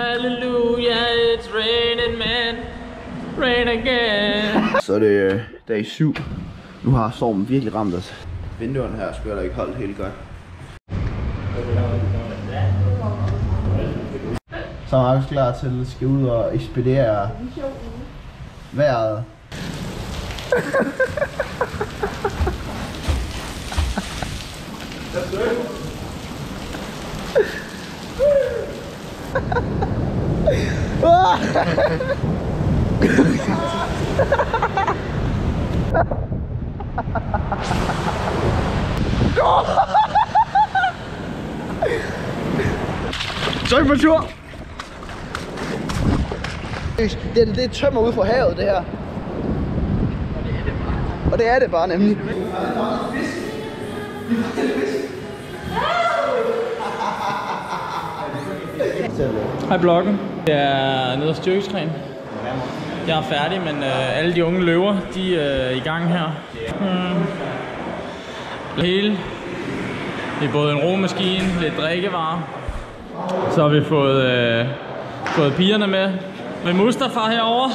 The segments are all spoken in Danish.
Hallelujah, it's raining man. Rain again. Så er det øh, dag 7. Nu har stormen virkelig ramt os. Vinduerne her skulle heller ikke holde helt godt. Så er Markus klar til at skal ud og ekspedere vejret. Så er vi på tur! Det, det, det er tømmer ud fra havet, det her. Og det er det bare nemlig. Hej bloggen. Jeg er nede og styrketræne. Jeg er færdig, men øh, alle de unge løver, de øh, er i gang her. Mm. Hele. Det er både en romaskine, lidt drikkevarer. Så har vi fået, øh, fået pigerne med. Med Mustafa herover.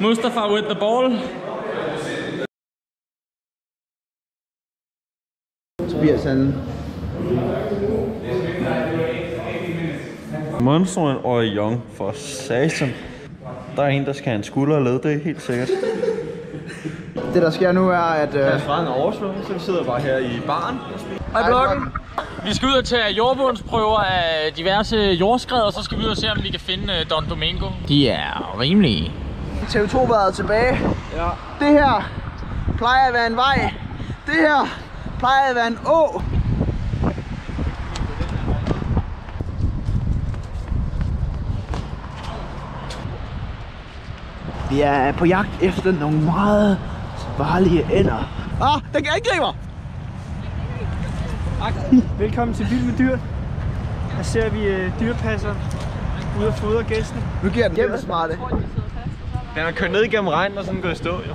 Mustafa with the ball. Tobias han Monsteren og Young for satan. Der er en, der skal have en skulder og led, det er helt sikkert. Det der sker nu er, at... Øh, Stranden er oversvømmet, så vi sidder bare her i baren. Hej bloggen. Vi skal ud og tage jordbundsprøver af diverse jordskred, og så skal vi ud og se, om vi kan finde øh, Don Domingo. De er rimelige. TV2 været tilbage. Ja. Det her plejer at være en vej. Det her plejer at være en å. Vi er på jagt efter nogle meget farlige ender. Ah, den kan angriber! Velkommen til Vild med Dyr. Her ser vi øh, dyrepasser ude at fodre gæsten. Nu giver den gennem smarte. Den er kørt ned igennem regnen og sådan gået i stå, jo.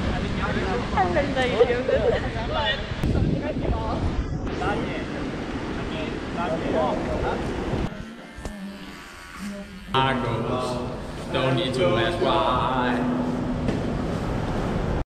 lidt. Argos. Don't need to ask why.